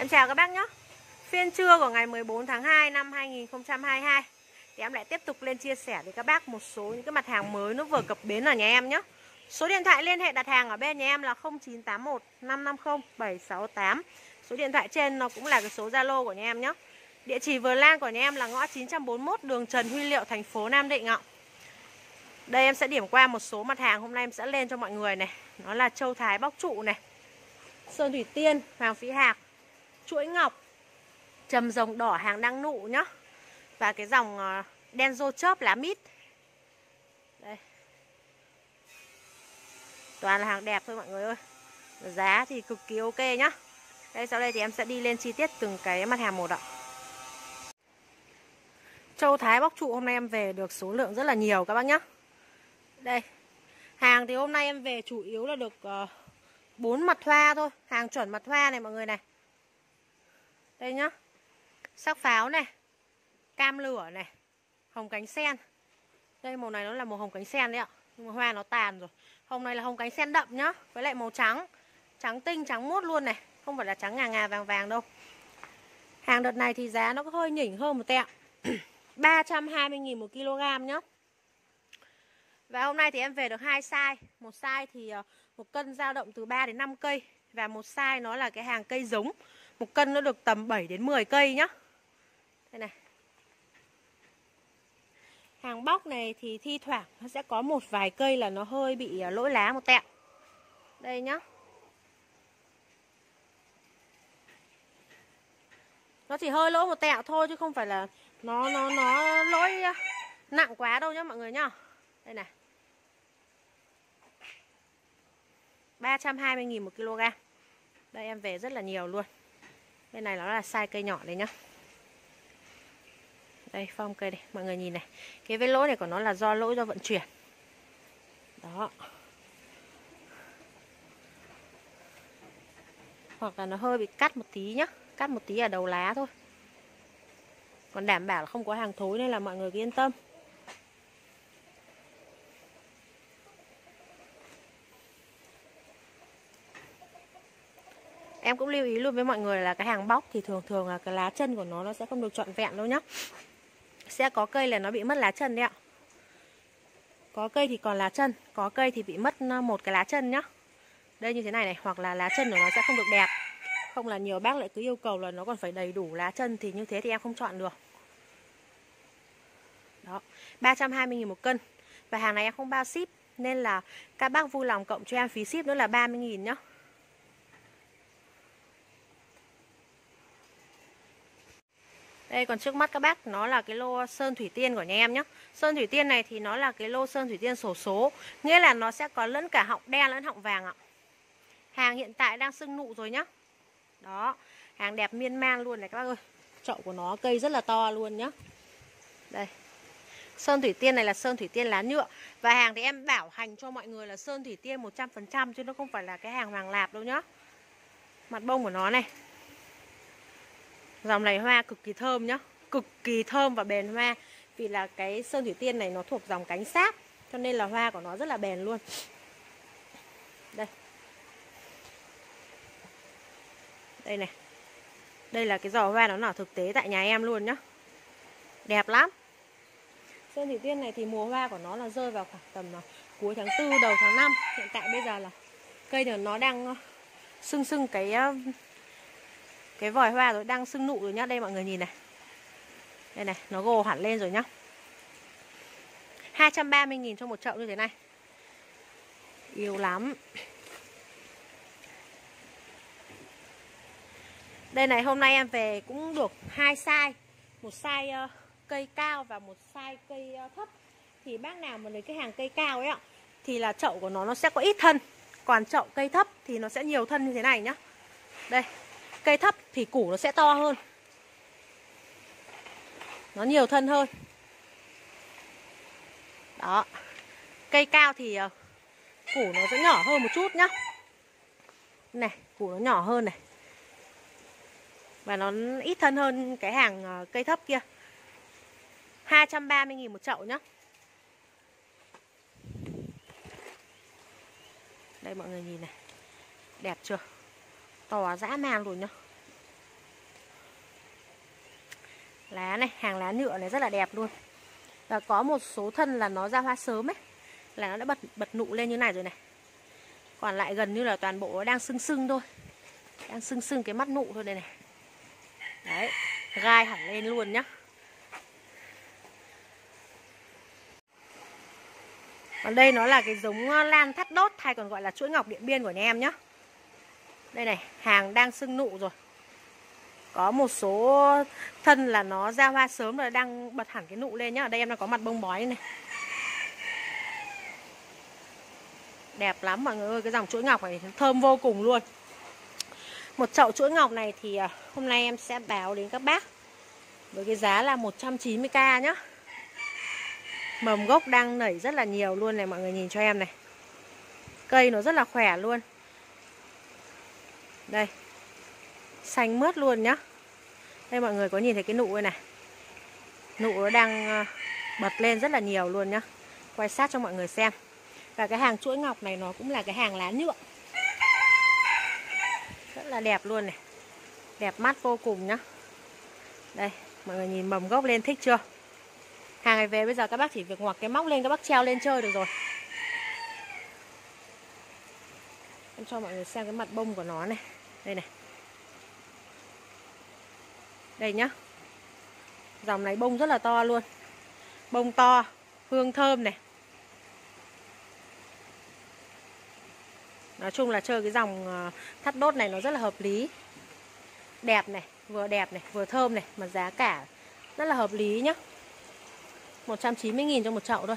Em chào các bác nhé. Phiên trưa của ngày 14 tháng 2 năm 2022 Thì em lại tiếp tục lên chia sẻ với các bác một số những cái mặt hàng mới nó vừa cập bến ở nhà em nhé. Số điện thoại liên hệ đặt hàng ở bên nhà em là 0981 550 768 Số điện thoại trên nó cũng là cái số Zalo của nhà em nhé. Địa chỉ vừa lan của nhà em là ngõ 941 đường Trần Huy Liệu thành phố Nam Định ạ. Đây em sẽ điểm qua một số mặt hàng hôm nay em sẽ lên cho mọi người này. Nó là châu Thái bóc trụ này Sơn Thủy Tiên, Hoàng Phí Hạc chuỗi ngọc trầm rồng đỏ hàng đăng nụ nhá. Và cái dòng ờ, đen rô chớp lá mít. Đây. Toàn là hàng đẹp thôi mọi người ơi. Giá thì cực kỳ ok nhá. Đây sau đây thì em sẽ đi lên chi tiết từng cái mặt hàng một ạ. Châu Thái bóc trụ hôm nay em về được số lượng rất là nhiều các bác nhá. Đây Hàng thì hôm nay em về chủ yếu là được ờ, uh, 4 mặt hoa thôi. Hàng chuẩn mặt hoa này mọi người này đây nhá. Sắc pháo này, Cam lửa này, Hồng cánh sen. Đây, màu này nó là màu hồng cánh sen đấy ạ. Nhưng mà hoa nó tàn rồi. Hồng này là hồng cánh sen đậm nhá, Với lại màu trắng. Trắng tinh, trắng mốt luôn này. Không phải là trắng ngà ngà vàng vàng đâu. Hàng đợt này thì giá nó có hơi nhỉnh hơn một tẹo. 320.000 một kg nhá. Và hôm nay thì em về được hai size. Một size thì ờ, một cân dao động từ 3 đến 5 cây. Và một size nó là cái hàng cây giống một cân nó được tầm 7 đến 10 cây nhá. Đây này. Hàng bóc này thì thi thoảng nó sẽ có một vài cây là nó hơi bị à, lỗi lá một tẹo. Đây nhá. Nó chỉ hơi lỗi một tẹo thôi chứ không phải là nó nó nó lỗi à, nặng quá đâu nhá mọi người nhá. Đây này. 320.000 một kg Đây, em về rất là nhiều luôn. Bên này nó là sai cây nhỏ đấy nhá. Đây phong cây đây Mọi người nhìn này. Cái vết lỗi này của nó là do lỗi do vận chuyển. Đó. Hoặc là nó hơi bị cắt một tí nhá. Cắt một tí ở đầu lá thôi. Còn đảm bảo là không có hàng thối nên là mọi người cứ yên tâm. Em cũng lưu ý luôn với mọi người là cái hàng bóc thì thường thường là cái lá chân của nó nó sẽ không được trọn vẹn đâu nhá. Sẽ có cây là nó bị mất lá chân đấy ạ. Có cây thì còn lá chân, có cây thì bị mất ờ, một cái lá chân nhá. Đây như thế này này, hoặc là lá chân của nó sẽ không được đẹp. Không là nhiều bác lại cứ yêu cầu là nó còn phải đầy đủ lá chân thì như thế thì em không chọn được. Đó, 320 000 một cân. Và hàng này em không bao ship nên là các bác vui lòng cộng cho em phí ship nữa là 30 000 nhá. Đây, còn trước mắt các bác, nó là cái lô sơn thủy tiên của nhà em nhé Sơn thủy tiên này thì nó là cái lô sơn thủy tiên sổ số, Nghĩa là nó sẽ có lẫn cả họng đen lẫn họng vàng ạ. Hàng hiện tại đang sưng nụ rồi nhá. Đó, Hàng đẹp miên man luôn này các bác ơi. Chậu của nó cây rất là to luôn nhá. Đây, Sơn thủy tiên này là sơn thủy tiên lá nhựa. Và hàng thì em bảo hành cho mọi người là sơn thủy tiên 100% Chứ nó không phải là cái hàng hoàng lạp đâu nhá. Mặt bông của nó này. Dòng này hoa cực kỳ thơm nhá. Cực kỳ thơm và bền hoa. Vì là cái sơn thủy tiên này nó thuộc dòng cánh sáp, Cho nên là hoa của nó rất là bền luôn. Đây. Đây này. Đây là cái giò hoa nó nở thực tế tại nhà em luôn nhá. Đẹp lắm. Sơn thủy tiên này thì mùa hoa của nó là rơi vào khoảng tầm à, cuối tháng 4 đầu tháng 5 Hiện tại bây giờ là cây nó đang à, sưng sưng cái à, cái vòi hoa rồi đang sưng nụ rồi nhá. Đây mọi người nhìn này. Đây này nó gồ hẳn lên rồi nhá. 230.000 cho một chậu như thế này. Yêu lắm. Đây này hôm nay em về cũng được hai size. Một size uh, cây cao và một size cây uh, thấp. Thì bác nào mà lấy cái hàng cây cao ấy ạ Thì là chậu của nó nó sẽ có ít thân. Còn chậu cây thấp thì nó sẽ nhiều thân như thế này nhá. Đây. Cây thấp thì củ nó sẽ to hơn. Nó nhiều thân hơn. Đó. Cây cao thì ờ, củ nó sẽ nhỏ hơn một chút nhá. Này, củ nó nhỏ hơn này. Và nó ít thân hơn cái hàng ờ, cây thấp kia. 230.000 một chậu nhá. Đây mọi người nhìn này. Đẹp chưa? To dã man luôn nhá. Lá này, hàng lá nhựa này rất là đẹp luôn. Và có một số thân là nó ra hoa sớm ấy Là nó đã bật bật nụ lên như này rồi này. Còn lại gần như là toàn bộ nó đang sưng sưng thôi. Đang sưng sưng cái mắt nụ thôi đây này. Đấy, gai hẳn lên luôn nhá. Còn đây nó là cái giống ờ, lan thắt đốt hay còn gọi là chuỗi ngọc điện biên của nhà em nhá. Đây này, hàng đang sưng nụ rồi. Có một số thân là nó ra hoa sớm rồi đang bật hẳn cái nụ lên nhá. Ở đây em đang có mặt bông bói này. Đẹp lắm mọi người ơi cái dòng chuỗi ngọc này thơm vô cùng luôn. Một chậu chuỗi ngọc này thì à, hôm nay em sẽ báo đến các bác với cái giá là 190k nhá. Mầm gốc đang nảy rất là nhiều luôn này mọi người nhìn cho em này. Cây nó rất là khỏe luôn đây. Xanh mướt luôn nhá. Đây, mọi người có nhìn thấy cái nụ đây này. Nụ nó đang ờ, bật lên rất là nhiều luôn nhá. Quay sát cho mọi người xem. Và cái hàng chuỗi ngọc này nó cũng là cái hàng lá nhựa. Rất là đẹp luôn này. Đẹp mắt vô cùng nhá. Đây, mọi người nhìn mầm gốc lên thích chưa? Hàng này về bây giờ các bác chỉ việc ngoặc cái móc lên, các bác treo lên chơi được rồi. Em cho mọi người xem cái mặt bông của nó này đây này. Đây nhá. Dòng này bông rất là to luôn. Bông to, hương thơm này. Nói chung là chơi cái dòng ờ, thắt đốt này nó rất là hợp lý. Đẹp này, vừa đẹp này, vừa thơm này Mà giá cả rất là hợp lý nhá. 190.000 cho một chậu thôi.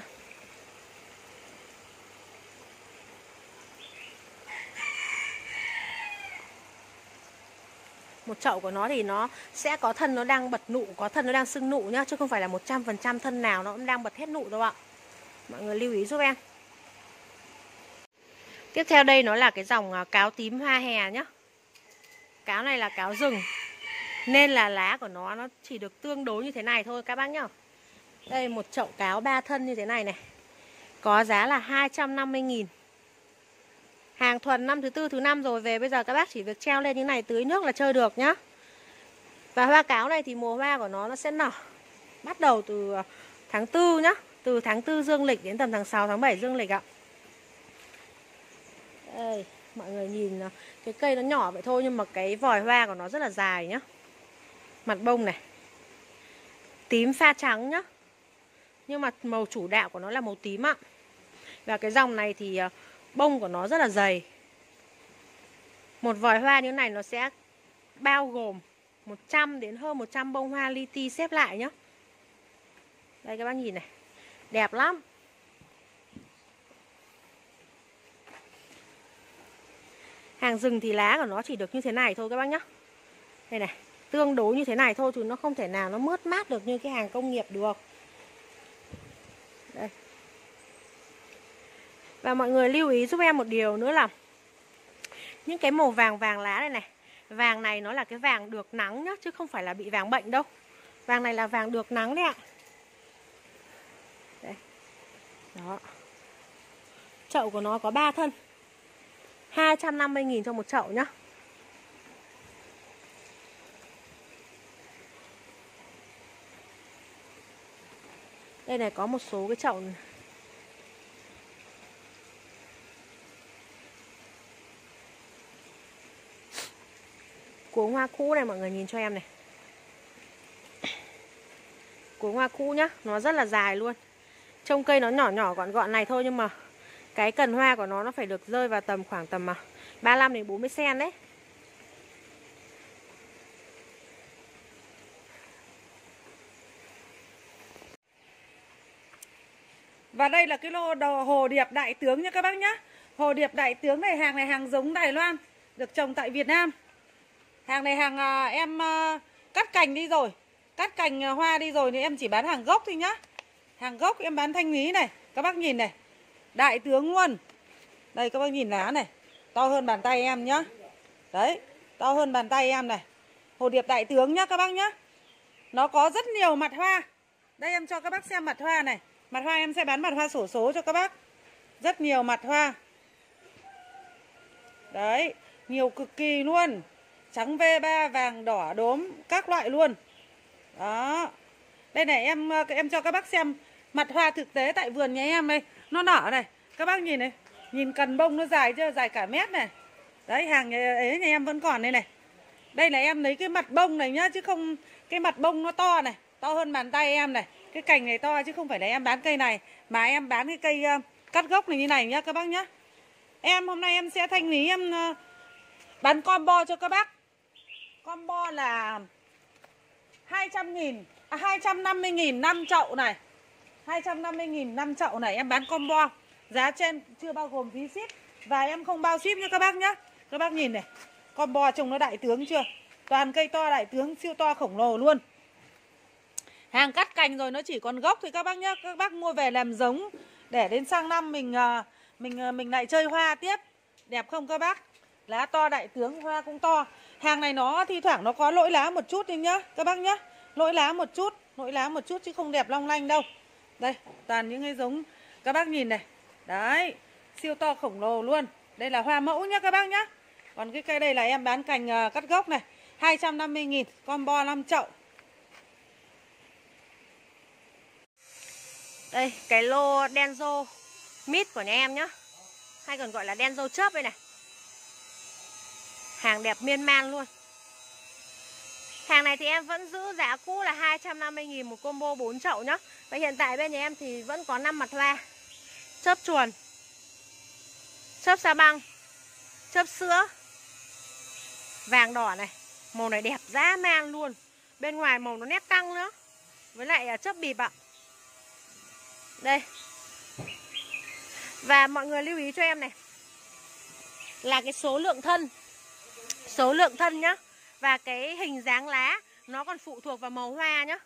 Một chậu của nó thì nó sẽ có thân nó đang bật nụ, có thân nó đang sưng nụ nhá, chứ không phải là 100% thân nào nó cũng đang bật hết nụ đâu ạ. Mọi người lưu ý giúp em. Tiếp theo đây nó là cái dòng à, cáo tím hoa hè nhá. Cáo này là cáo rừng, nên là lá của nó nó chỉ được tương đối như thế này thôi, các bác nhá. Đây, một chậu cáo ba thân như thế này này, có giá là 250 nghìn. Hàng thuần năm thứ tư thứ năm rồi về bây giờ các bác chỉ việc treo lên như này tưới nước là chơi được nhá. Và hoa cáo này thì mùa hoa của nó nó sẽ nở bắt đầu từ à, tháng 4 nhá, từ tháng 4 dương lịch đến tầm tháng 6 tháng 7 dương lịch ạ. Đây, mọi người nhìn à, cái cây nó nhỏ vậy thôi nhưng mà cái vòi hoa của nó rất là dài nhá. Mặt bông này. Tím pha trắng nhá. Nhưng mà màu chủ đạo của nó là màu tím ạ. Và cái dòng này thì à, Bông của nó rất là dày. Một vòi hoa như thế này nó sẽ bao gồm 100 đến hơn 100 bông hoa li ti xếp lại nhá. Đây, các bác nhìn này, Đẹp lắm. Hàng rừng thì lá của nó chỉ được như thế này thôi các bác nhá. Đây này, Tương đối như thế này thôi chứ nó không thể nào nó mướt mát được như cái hàng công nghiệp được. Đây và mọi người lưu ý giúp em một điều nữa là Những cái màu vàng vàng lá này này, Vàng này nó là cái vàng được nắng nhá, Chứ không phải là bị vàng bệnh đâu. Vàng này là vàng được nắng đấy ạ. Đây Đó. Chậu của nó có 3 thân. 250.000 cho một chậu nhá. Đây này, có một số cái chậu này. Cuống hoa cũ này, mọi người nhìn cho em này. Cuống hoa cũ nhá, nó rất là dài luôn. Trông cây nó nhỏ nhỏ gọn gọn này thôi, nhưng mà cái cần hoa của nó nó phải được rơi vào tầm khoảng tầm à, 35 đến 40 cm đấy. Và đây là cái lô đồ hồ điệp đại tướng nha các bác nhá. Hồ điệp đại tướng này, hàng này hàng giống Đài Loan, Được trồng tại Việt Nam. Hàng này hàng à, em à, cắt cành đi rồi. Cắt cành à, hoa đi rồi thì em chỉ bán hàng gốc thôi nhá. Hàng gốc em bán thanh lý này Các bác nhìn này. Đại tướng luôn Đây các bác nhìn lá này. To hơn bàn tay em nhá. Đấy To hơn bàn tay em này. Hồ điệp đại tướng nhá các bác nhá. Nó có rất nhiều mặt hoa. Đây em cho các bác xem mặt hoa này. Mặt hoa em sẽ bán mặt hoa sổ số cho các bác. Rất nhiều mặt hoa. Đấy Nhiều cực kỳ luôn. Trắng V3 vàng, đỏ, đốm, các loại luôn. Đó. Đây này, em ờ, em cho các bác xem mặt hoa thực tế tại vườn nhà em đây. Nó nở này. Các bác nhìn này. Nhìn cần bông nó dài chưa? Dài cả mét này. Đấy, hàng nhà- ấy nhà em vẫn còn đây này. Đây là em lấy cái mặt bông này nhá, chứ không, cái mặt bông nó to này. To hơn bàn tay em này. Cái cành này to, chứ không phải là em bán cây này. Mà em bán cái cây ờ, cắt gốc này như này nhá, các bác nhá. Em, hôm nay em sẽ thanh lý em ờ, bán combo cho các bác combo là 200 nghìn à, 250 nghìn 5 chậu này. 250 nghìn 5 chậu này em bán combo. Giá trên chưa bao gồm phí ship. Và em không bao ship nha các bác nhá. Các bác nhìn này Combo trông nó đại tướng chưa? Toàn cây to đại tướng siêu to khổng lồ luôn. Hàng cắt cành rồi nó chỉ còn gốc thì các bác nhá. Các bác mua về làm giống Để đến sang năm mình ờ, mình ờ, mình lại chơi hoa tiếp. Đẹp không các bác? Lá to đại tướng hoa cũng to. Hàng này nó thi thoảng nó có lỗi lá một chút đi nhá Các bác nhá. Lỗi lá một chút Lỗi lá một chút chứ không đẹp long lanh đâu. Đây toàn những cái giống Các bác nhìn này. Đấy Siêu to khổng lồ luôn. Đây là hoa mẫu nhá các bác nhá. Còn cái cây đây là em bán cành uh, cắt gốc này. 250 nghìn Combo 5 chậu. Đây, cái lô Denzo mít của nhà em nhá. Hay còn gọi là Denzo chớp đây này. Hàng đẹp miên man luôn. Hàng này thì em vẫn giữ giá cũ là 250.000 một combo 4 chậu nhá. Và hiện tại bên nhà em thì vẫn có 5 mặt hoa Chớp chuồn, Chớp sa băng, Chớp sữa. Vàng đỏ này, Màu này đẹp dã man luôn. Bên ngoài màu nó nét căng nữa. Với lại à, chớp bịp ạ. Đây. Và mọi người lưu ý cho em này. Là cái số lượng thân. Số lượng thân nhá. Và cái hình dáng lá Nó còn phụ thuộc vào màu hoa nhá.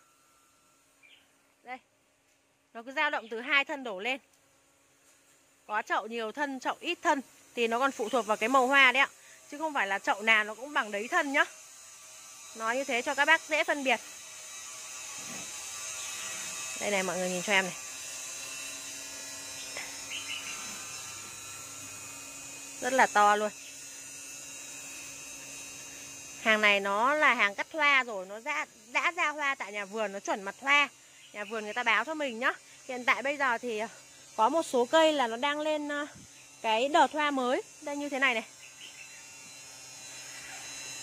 Đây Nó cứ dao động từ hai thân đổ lên. Có chậu nhiều thân, chậu ít thân Thì nó còn phụ thuộc vào cái màu hoa đấy ạ. Chứ không phải là chậu nào nó cũng bằng đấy thân nhá. Nói như thế cho các bác dễ phân biệt. Đây này mọi người nhìn cho em này. Rất là to luôn. Hàng này nó là hàng cắt hoa rồi Nó đã, đã ra hoa tại nhà vườn Nó chuẩn mặt hoa. Nhà vườn người ta báo cho mình nhá. Hiện tại bây giờ thì có một số cây là nó đang lên ờ, Cái đợt hoa mới. Đây như thế này này.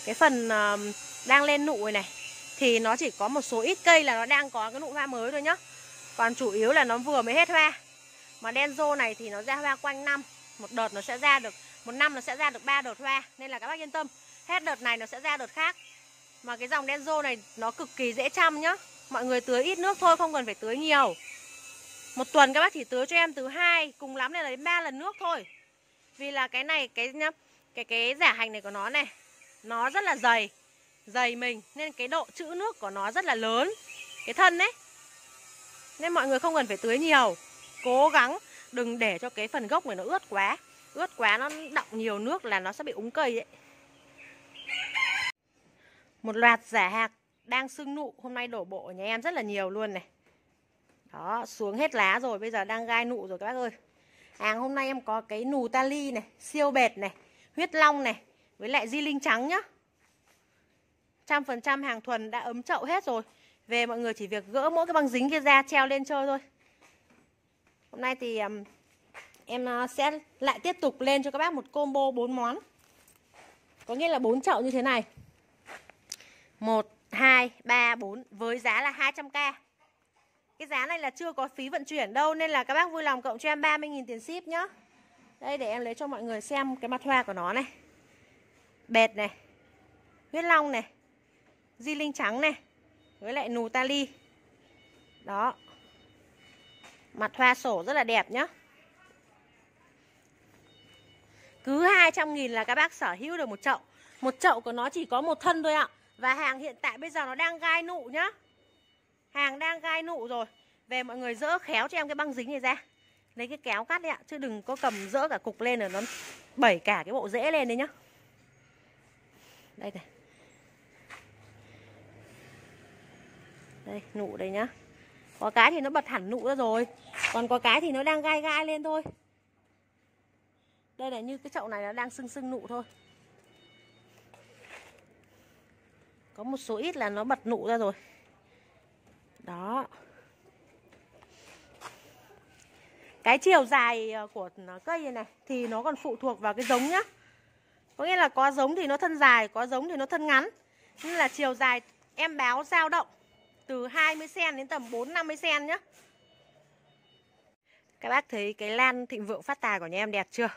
Cái phần ờ, đang lên nụ này này Thì nó chỉ có một số ít cây là nó đang có cái nụ hoa mới thôi nhá. Còn chủ yếu là nó vừa mới hết hoa. Mà đen rô này thì nó ra hoa quanh năm. Một đợt nó sẽ ra được Một năm nó sẽ ra được 3 đợt hoa. Nên là các bác yên tâm. Hết đợt này nó sẽ ra đợt khác. Mà cái dòng Denzo này nó cực kỳ dễ chăm nhá. Mọi người tưới ít nước thôi, không cần phải tưới nhiều. Một tuần các bác chỉ tưới cho em từ hai, Cùng lắm là đến ba lần nước thôi. Vì là cái này, cái nhá, Cái cái giả hành này của nó này, Nó rất là dày. Dày mình, Nên cái độ trữ nước của nó rất là lớn. Cái thân đấy Nên mọi người không cần phải tưới nhiều. Cố gắng đừng để cho cái phần gốc này nó ướt quá. Ướt quá nó đọng nhiều nước là nó sẽ bị úng cây ấy một loạt giả hạc đang sưng nụ. Hôm nay đổ bộ ở nhà em rất là nhiều luôn này. Đó xuống hết lá rồi Bây giờ đang gai nụ rồi các bác ơi. Hàng hôm nay em có cái nù tali này Siêu bệt này Huyết long này Với lại di linh trắng nhá. Trăm phần trăm hàng thuần đã ấm chậu hết rồi. Về mọi người chỉ việc gỡ mỗi cái băng dính kia ra Treo lên chơi thôi. Hôm nay thì um, Em ờ, sẽ lại tiếp tục lên cho các bác một combo 4 món. Có nghĩa là 4 chậu như thế này. 1, 2, 3, 4 với giá là 200k Cái giá này là chưa có phí vận chuyển đâu Nên là các bác vui lòng cộng cho em 30.000 tiền ship nhá. Đây để em lấy cho mọi người xem cái mặt hoa của nó này. Bệt này Huyết long này Di linh trắng này Với lại nù tali Đó. Mặt hoa sổ rất là đẹp nhá. Cứ 200.000 là các bác sở hữu được một chậu. Một chậu của nó chỉ có một thân thôi ạ. Và hàng hiện tại bây giờ nó đang gai nụ nhá. Hàng đang gai nụ rồi. Về mọi người dỡ khéo cho em cái băng dính này ra. Lấy cái kéo cắt đi ạ, Chứ đừng có cầm dỡ cả cục lên rồi nó bẩy cả cái bộ rễ lên đấy nhá. Đây này. Đây, nụ đây nhá. Có cái thì nó bật hẳn nụ ra rồi. Còn có cái thì nó đang gai gai lên thôi. Đây này, như cái chậu này nó đang sưng sưng nụ thôi. có một số ít là nó bật nụ ra rồi. Đó. Cái chiều dài ờ, của ờ, cây này, này thì nó còn phụ thuộc vào cái giống nhá. Có nghĩa là có giống thì nó thân dài có giống thì nó thân ngắn. Nên là chiều dài em báo dao động từ 20 cm đến tầm 4 50 cm nhá. Các bác thấy cái lan thịnh vượng phát tài của nhà em đẹp chưa?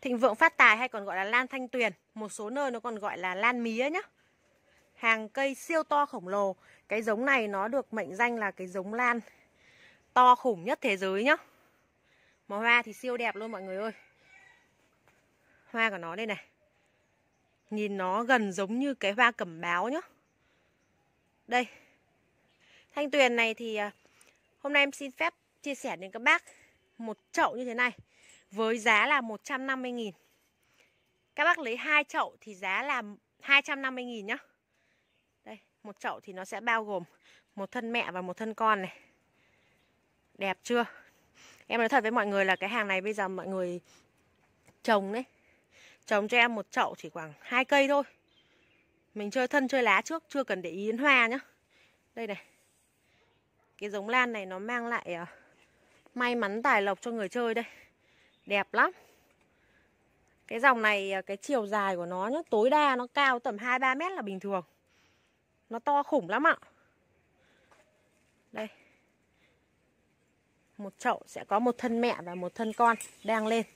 Thịnh vượng phát tài hay còn gọi là lan thanh tuyền. Một số nơi nó còn gọi là lan mía nhá. Hàng cây siêu to khổng lồ. Cái giống này nó được mệnh danh là cái giống lan. To khủng nhất thế giới nhá. Màu hoa thì siêu đẹp luôn mọi người ơi. Hoa của nó đây này. Nhìn nó gần giống như cái hoa cẩm báo nhá. Đây. Thanh tuyền này thì à, Hôm nay em xin phép chia sẻ đến các bác Một chậu như thế này, Với giá là 150.000 Các bác lấy hai chậu thì giá là 250.000 nhá. Một chậu thì nó sẽ bao gồm Một thân mẹ và một thân con này. Đẹp chưa? Em nói thật với mọi người là cái hàng này bây giờ mọi người trồng đấy. Trồng cho em một chậu chỉ khoảng hai cây thôi. Mình chơi thân chơi lá trước Chưa cần để ý đến hoa nhá. Đây này. Cái giống lan này nó mang lại uh, May mắn tài lộc cho người chơi đây. Đẹp lắm. Cái dòng này à, Cái chiều dài của nó nhá Tối đa nó cao tầm 2-3 mét là bình thường. Nó to khủng lắm ạ. Đây. Một chậu sẽ có một thân mẹ và một thân con đang lên.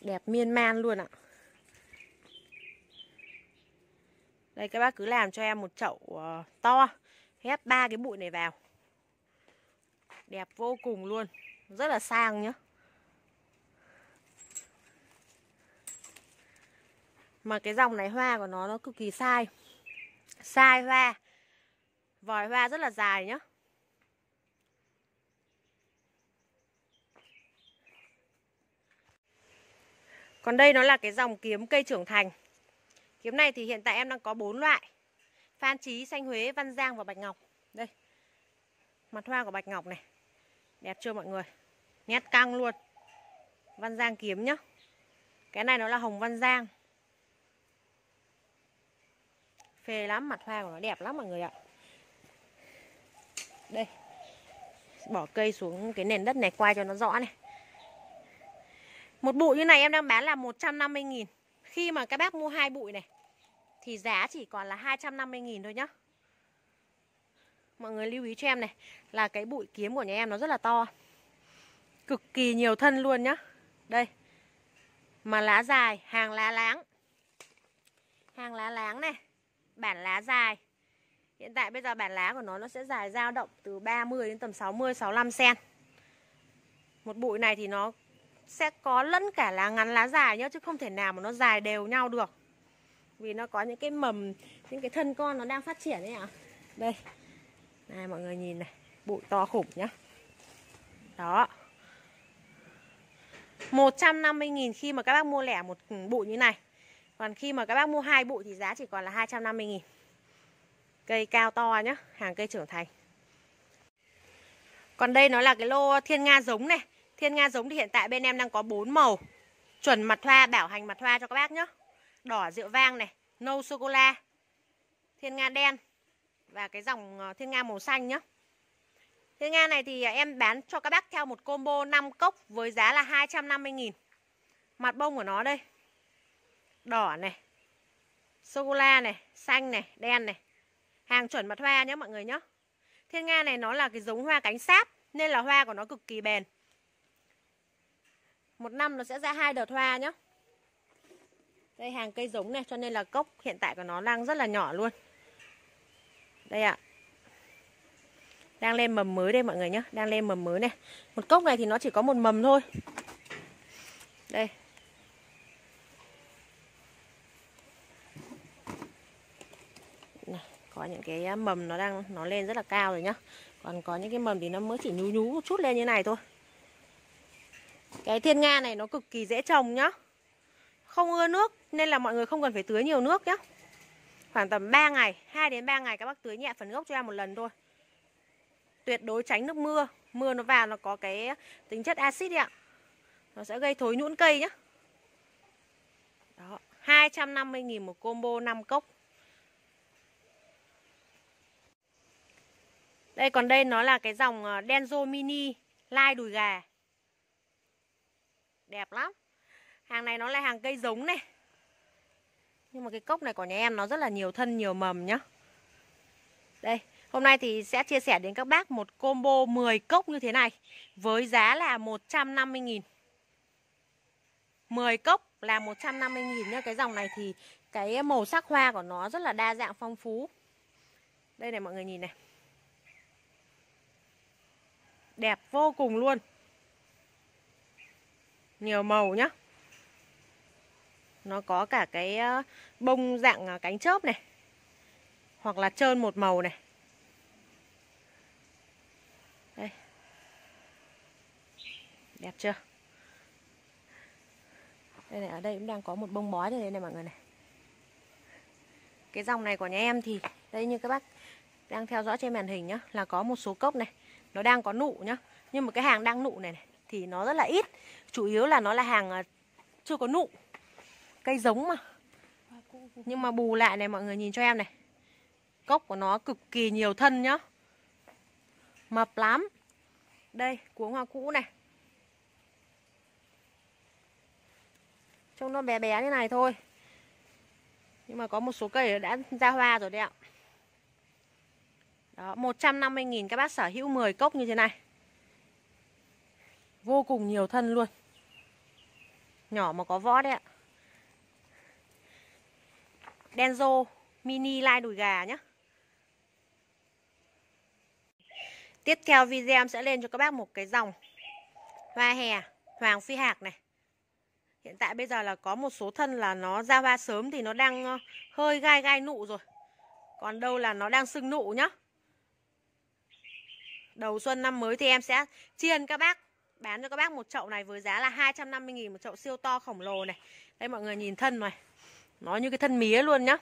Đẹp miên man luôn ạ. Đây các bác cứ làm cho em một chậu uh, to. Ghép ba cái bụi này vào. Đẹp vô cùng luôn. Rất là sang nhá. Mà cái dòng này hoa của nó nó cực kỳ sai. Sai hoa. Vòi hoa rất là dài nhá. Còn đây nó là cái dòng kiếm cây trưởng thành. Kiếm này thì hiện tại em đang có 4 loại. Phan Trí, Xanh Huế, Văn Giang và Bạch Ngọc. Đây. Mặt hoa của Bạch Ngọc này. Đẹp chưa mọi người? Nét căng luôn. Văn Giang kiếm nhá. Cái này nó là Hồng Văn Giang. Phê lắm, mặt hoa của nó đẹp lắm mọi người ạ. Đây. Bỏ cây xuống cái nền đất này quay cho nó rõ này. Một bụi như này em đang bán là 150.000 Khi mà các bác mua hai bụi này Thì giá chỉ còn là 250.000 thôi nhá. Mọi người lưu ý cho em này Là cái bụi kiếm của nhà em nó rất là to. Cực kỳ nhiều thân luôn nhá. Đây. Mà lá dài, hàng lá láng. Hàng lá láng này. Bản lá dài Hiện tại bây giờ bản lá của nó nó sẽ dài dao động từ 30 đến tầm 60 65 cm. Một bụi này thì nó sẽ có lẫn cả lá ngắn lá dài nhá chứ không thể nào mà nó dài đều nhau được. Vì nó có những cái mầm, những cái thân con nó đang phát triển đấy ạ. Đây. Này mọi người nhìn này, bụi to khủng nhá. Đó. 150.000 khi mà các bác mua lẻ một bụi như này. Còn khi mà các bác mua hai bụi thì giá chỉ còn là 250.000. Cây cao to nhá, hàng cây trưởng thành. Còn đây nó là cái lô thiên nga giống này. Thiên nga giống thì hiện tại bên em đang có 4 màu. Chuẩn mặt hoa, bảo hành mặt hoa cho các bác nhá. Đỏ rượu vang này, nâu sô cô la, thiên nga đen và cái dòng ờ, thiên nga màu xanh nhá. Thiên nga này thì em bán cho các bác theo một combo 5 cốc với giá là 250 000 Mặt bông của nó đây. Đỏ này, sô cô la này, xanh này, đen này. Hàng chuẩn mặt hoa nhé mọi người nhé Thiên Nga này nó là cái giống hoa cánh sáp Nên là hoa của nó cực kỳ bền. Một năm nó sẽ ra hai đợt hoa nhé Đây hàng cây giống này Cho nên là cốc hiện tại của nó đang rất là nhỏ luôn. Đây ạ. Đang lên mầm mới đây mọi người nhé Đang lên mầm mới này. Một cốc này thì nó chỉ có một mầm thôi. Đây. Có những cái à, mầm nó đang, nó lên rất là cao rồi nhá. Còn có những cái mầm thì nó mới chỉ nhú nhú một chút lên như này thôi. Cái thiên nga này nó cực kỳ dễ trồng nhá. Không ưa nước nên là mọi người không cần phải tưới nhiều nước nhá. Khoảng tầm 3 ngày 2 đến 3 ngày các bác tưới nhẹ phần gốc cho em một lần thôi. Tuyệt đối tránh nước mưa. Mưa nó vào nó có cái tính chất axit ạ. Nó sẽ gây thối nhũn cây nhá. Đó 250.000 một combo 5 cốc. Đây, còn đây nó là cái dòng ờ, Denzo Mini Lai đùi gà. Đẹp lắm. Hàng này nó là hàng cây giống này. Nhưng mà cái cốc này của nhà em nó rất là nhiều thân, nhiều mầm nhá. Đây, Hôm nay thì sẽ chia sẻ đến các bác một combo 10 cốc như thế này, Với giá là 150.000 10 cốc là 150.000 nhá. Cái dòng này thì cái màu sắc hoa của nó rất là đa dạng phong phú. Đây này, mọi người nhìn này. Đẹp vô cùng luôn. Nhiều màu nhá. Nó có cả cái ờ, bông dạng ờ, cánh chớp này, Hoặc là trơn một màu này. Đây. Đẹp chưa? Đây này, ở đây cũng đang có một bông bó đây này mọi người này. Cái dòng này của nhà em thì, Đây như các bác đang theo dõi trên màn hình nhá, Là có một số cốc này nó đang có nụ nhá. Nhưng mà cái hàng đang nụ này, này thì nó rất là ít. Chủ yếu là nó là hàng à, chưa có nụ. Cây giống mà. Nhưng mà bù lại này mọi người nhìn cho em này. Cốc của nó cực kỳ nhiều thân nhá. Mập lắm. Đây cuống hoa cũ này. Trông nó bé bé như này thôi. Nhưng mà có một số cây đã ra hoa rồi đấy ạ đó, 150.000 các bác sở hữu 10 cốc như thế này. Vô cùng nhiều thân luôn. Nhỏ mà có vó đấy ạ. Denzo mini lai đùi gà nhé Tiếp theo video em sẽ lên cho các bác một cái dòng Hoa hè Hoàng phi hạc này. Hiện tại bây giờ là có một số thân là nó ra hoa sớm thì nó đang ờ, hơi gai gai nụ rồi. Còn đâu là nó đang sưng nụ nhá. Đầu xuân năm mới thì em sẽ chiên các bác, Bán cho các bác một chậu này với giá là 250.000 một chậu siêu to khổng lồ này. Đây mọi người nhìn thân này, Nó như cái thân mía luôn nhá.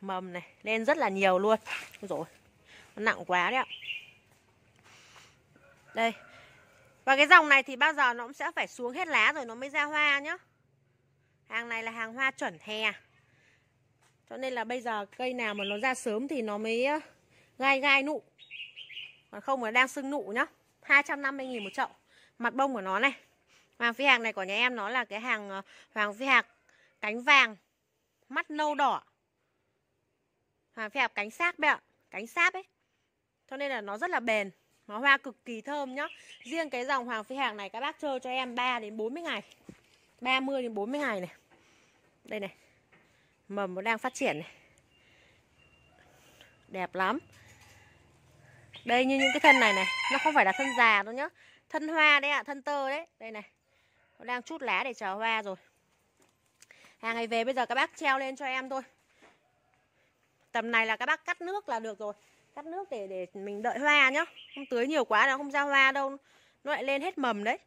Mầm này, Lên rất là nhiều luôn. Rồi Nó nặng quá đấy ạ. Đây, Và cái dòng này thì bao giờ nó cũng sẽ phải xuống hết lá rồi nó mới ra hoa nhá. Hàng này là hàng hoa chuẩn hè. Cho nên là bây giờ cây nào mà nó ra sớm thì nó mới gai gai nụ còn không là đang sưng nụ nhá. 250.000 một chậu. Mặt bông của nó này. Hoàng phi hạc này của nhà em nó là cái hàng ờ, Hoàng phi hạc cánh vàng, Mắt nâu đỏ. Hoàng phi hạc cánh sáp đấy ạ, Cánh sáp ấy. Cho nên là nó rất là bền, Nó hoa cực kỳ thơm nhá. Riêng cái dòng hoàng phi hạc này các bác chơi cho em 3 đến 40 ngày 30 đến 40 ngày này. Đây này, Mầm nó đang phát triển này. Đẹp lắm đây như những cái thân này này Nó không phải là thân già đâu nhá. Thân hoa đấy ạ, à, thân tơ đấy. Đây này Nó đang chút lá để chờ hoa rồi. Hàng này về bây giờ các bác treo lên cho em thôi. Tầm này là các bác cắt nước là được rồi. Cắt nước để để mình đợi hoa nhá. Không tưới nhiều quá là không ra hoa đâu. Nó lại lên hết mầm đấy.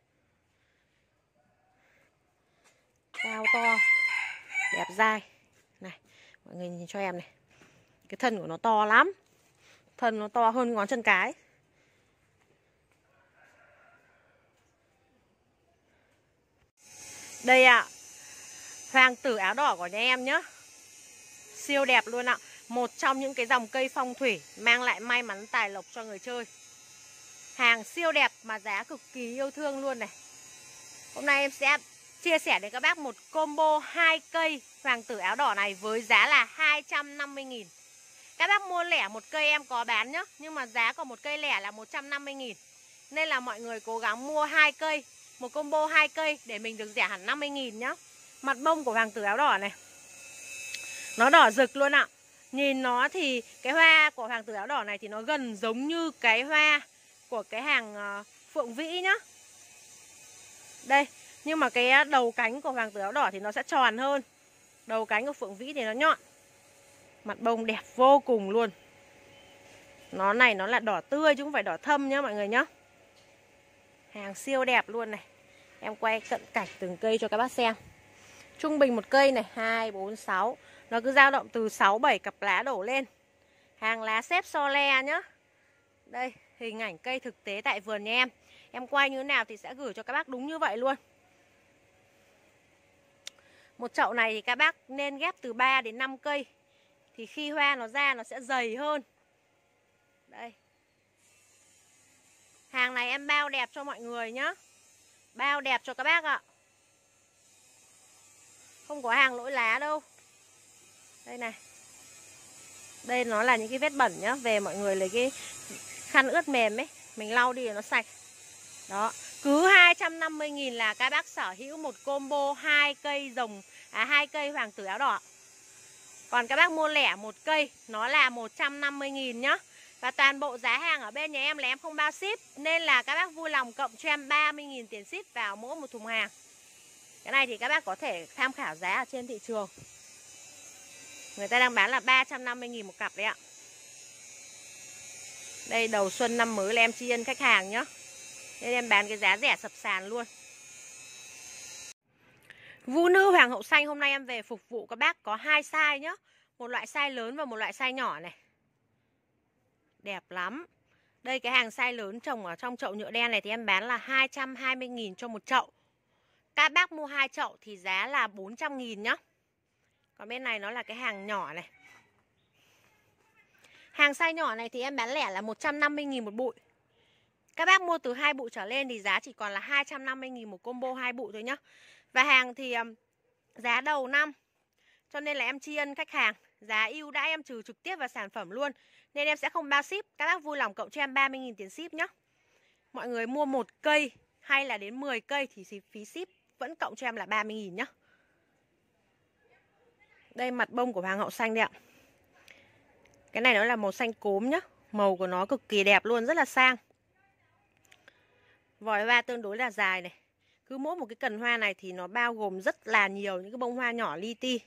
Cao to Đẹp dai. Này Mọi người nhìn cho em này. Cái thân của nó to lắm. Thân nó to hơn ngón chân cái. Đây ạ. À, Hoàng tử áo đỏ của nhà em nhá. Siêu đẹp luôn ạ. Một trong những cái dòng cây phong thủy Mang lại may mắn tài lộc cho người chơi. Hàng siêu đẹp mà giá cực kỳ yêu thương luôn này. Hôm nay em sẽ chia sẻ đến các bác một combo hai cây hoàng tử áo đỏ này với giá là 250.000 các bác mua lẻ một cây em có bán nhá, Nhưng mà giá của một cây lẻ là 150 nghìn. Nên là mọi người cố gắng mua hai cây, Một combo hai cây để mình được rẻ hẳn 50 nghìn nhá. Mặt bông của hoàng tử áo đỏ này. Nó đỏ rực luôn ạ. Nhìn nó thì cái hoa của hoàng tử áo đỏ này thì nó gần giống như cái hoa của cái hàng ờ, phượng vĩ nhá. Đây, Nhưng mà cái ờ, đầu cánh của hoàng tử áo đỏ thì nó sẽ tròn hơn. Đầu cánh của phượng vĩ thì nó nhọn. Mặt bông đẹp vô cùng luôn. Nó này nó là đỏ tươi chứ không phải đỏ thâm nhá mọi người nhá. Hàng siêu đẹp luôn này. Em quay cận cảnh từng cây cho các bác xem. Trung bình một cây này 2, 4, 6 Nó cứ dao động từ 6, 7 cặp lá đổ lên. Hàng lá xếp so le nhá. Đây hình ảnh cây thực tế tại vườn nhà em. Em quay như thế nào thì sẽ gửi cho các bác đúng như vậy luôn. Một chậu này thì các bác nên ghép từ 3 đến 5 cây thì khi hoa nó ra nó sẽ dày hơn. Đây. Hàng này em bao đẹp cho mọi người nhá. Bao đẹp cho các bác ạ. Không có hàng lỗi lá đâu. Đây này. Đây nó là những cái vết bẩn nhá. Về mọi người lấy cái khăn ướt mềm ấy. Mình lau đi nó sạch. Đó. Cứ 250.000 là các bác sở hữu một combo hai cây rồng À hai cây hoàng tử áo đỏ. Còn các bác mua lẻ một cây, Nó là 150.000 nhá. Và toàn bộ giá hàng ở bên nhà em là em không bao ship, Nên là các bác vui lòng cộng cho em 30.000 tiền ship vào mỗi một thùng hàng. Cái này thì các bác có thể tham khảo giá ở trên thị trường. Người ta đang bán là 350.000 một cặp đấy ạ. Đây, đầu xuân năm mới là em tri ân khách hàng nhá. Nên em bán cái giá rẻ sập sàn luôn. Vũ nữ hoàng hậu xanh, hôm nay em về phục vụ các bác có hai size nhá. Một loại size lớn và một loại size nhỏ này. Đẹp lắm. Đây, cái hàng size lớn trồng ở trong chậu nhựa đen này thì em bán là 220.000 cho một chậu. Các bác mua hai chậu thì giá là 400.000 nhá. Còn bên này nó là cái hàng nhỏ này. Hàng size nhỏ này thì em bán lẻ là 150.000 một bụi. Các bác mua từ hai bụi trở lên thì giá chỉ còn là 250.000 một combo hai bụi thôi nhá. Và hàng thì giá đầu năm. Cho nên là em tri ân khách hàng. Giá ưu đãi em trừ trực tiếp vào sản phẩm luôn. Nên em sẽ không bao ship. Các bác vui lòng cộng cho em 30.000 tiền ship nhé Mọi người mua một cây hay là đến 10 cây thì phí ship vẫn cộng cho em là 30.000 nhá. Đây mặt bông của hoàng hậu xanh đây ạ. Cái này nó là màu xanh cốm nhá. Màu của nó cực kỳ đẹp luôn, rất là sang. Vòi va tương đối là dài này. Cứ mỗi một cái cần hoa này thì nó bao gồm rất là nhiều những cái bông hoa nhỏ li ti.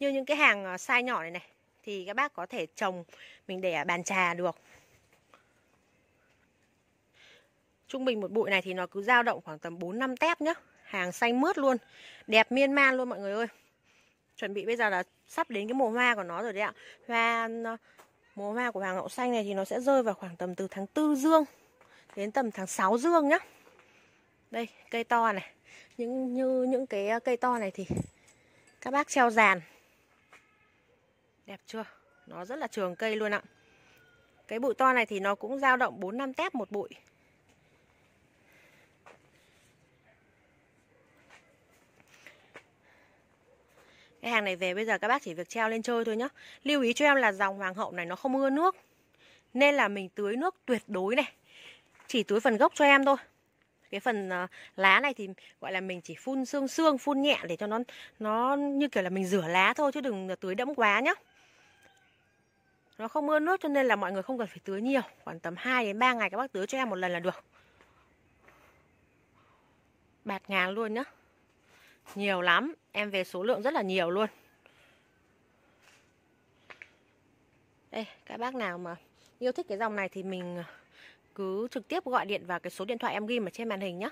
Như những cái hàng ờ, size nhỏ này này, Thì các bác có thể trồng, Mình để ở bàn trà được. Trung bình một bụi này thì nó cứ dao động khoảng tầm 4-5 tép nhá, Hàng xanh mướt luôn, Đẹp miên man luôn mọi người ơi. Chuẩn bị bây giờ là sắp đến cái mùa hoa của nó rồi đấy ạ. Hoa ờ, mùa hoa của hoàng hậu xanh này thì nó sẽ rơi vào khoảng tầm từ tháng 4 dương Đến tầm tháng 6 dương nhá. Đây, cây to này những, Như những cái à, cây to này thì các bác treo dàn Đẹp chưa? Nó rất là trường cây luôn ạ. Cái bụi to này thì nó cũng dao động 4 5 tép một bụi. Cái hàng này về bây giờ các bác chỉ việc treo lên chơi thôi nhá. Lưu ý cho em là dòng hoàng hậu này nó không ưa nước. Nên là mình tưới nước tuyệt đối này. Chỉ tưới phần gốc cho em thôi. Cái phần ờ, lá này thì gọi là mình chỉ phun xương xương, phun nhẹ để cho nó nó như kiểu là mình rửa lá thôi chứ đừng ờ, tưới đẫm quá nhá. Nó không mưa nước cho nên là mọi người không cần phải tưới nhiều Khoảng tầm 2 đến 3 ngày các bác tưới cho em một lần là được. Bạt ngàn luôn nhá. Nhiều lắm Em về số lượng rất là nhiều luôn. Đây các bác nào mà yêu thích cái dòng này thì mình ờ, cứ trực tiếp gọi điện vào cái số điện thoại em ghi ở trên màn hình nhé